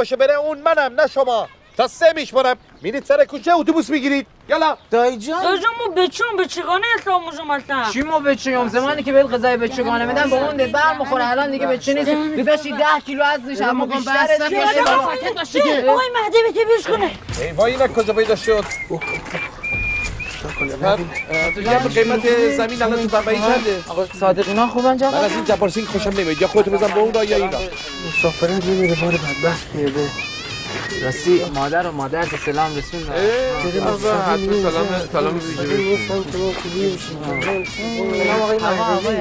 باشه بره اون منم نه شما. تا سه میشمارم میرید سر کوچه اتوبوس می‌گیرید. یالا. دایی جان. دایی جان ما بچون به چگانه موزم هستم چی ما بچگم زمانی که بهت غذای بچگانه میدن با اون دید بر مخوره الان دیگه بچه نیست؟ تو داشتی ده کیلو ازش اما بیشتره دیگه آقای مهدی به بیش کنه. ای وای اینا کجا پیدا شد؟ تو قیمت زمین الان تو بمبئی چنده آقا صادق اینا خوبن من از این جبار سینگ خوشم نمیاد یا خودتو بزن با اون را یا این را مسافره نمیره بار بدبخت کرده راستی مادر و مادر تو سلام رسون سلام سلام سلام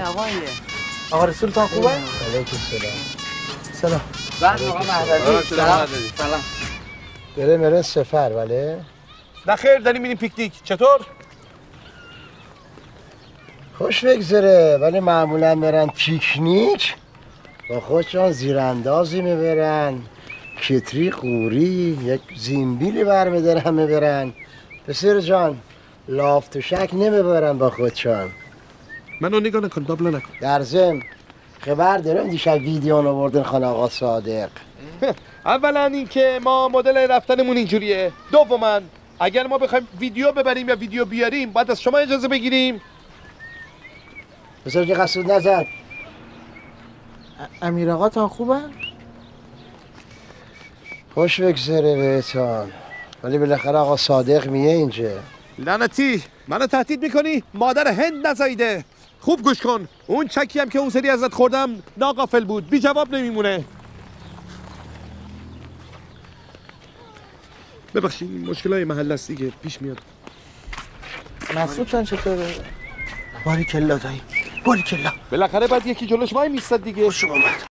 آقای آقا رسول تا خوبه؟ علیکم سلام. سلام. بعد آقا مهدوی سلام. سلام داره میره سفر ولی نه خیر داریم میریم پیکنیک. چطور؟ خوش بگذره ولی معمولا برن پیکنیک. با خودشان زیراندازی می‌برن. کتری قوری یک زیمبیلی برمیدارن می‌برن. پسر جان لاف شک نمی‌برن با خودشان. منو نگاه نکن دابله نکن. در ضمن خبر دارم دیشب ویدیو آوردن خانه آقا صادق. اولا اینکه ما مدل رفتنمون اینجوریه. دوما اگر ما بخوایم ویدیو ببریم یا ویدیو بیاریم باید از شما اجازه بگیریم. که قصد نزد امیر آقا تا خوبن؟ خوش بگذره بهتان. ولی بالاخره آقا صادق میه اینجا. لعنتی منو تهدید می‌کنی؟ مادر هند نزایده خوب گوش کن. اون چکی هم که اون سری ازت خوردم ناقافل بود. بی جواب نمیمونه. ببخشید این مشکل های محل است دیگه پیش میاد. مسعود چند چطوره؟ باری کلا دایی باری کلا. بالاخره بعد یکی جلوش وای میستد دیگه. خوشم آمد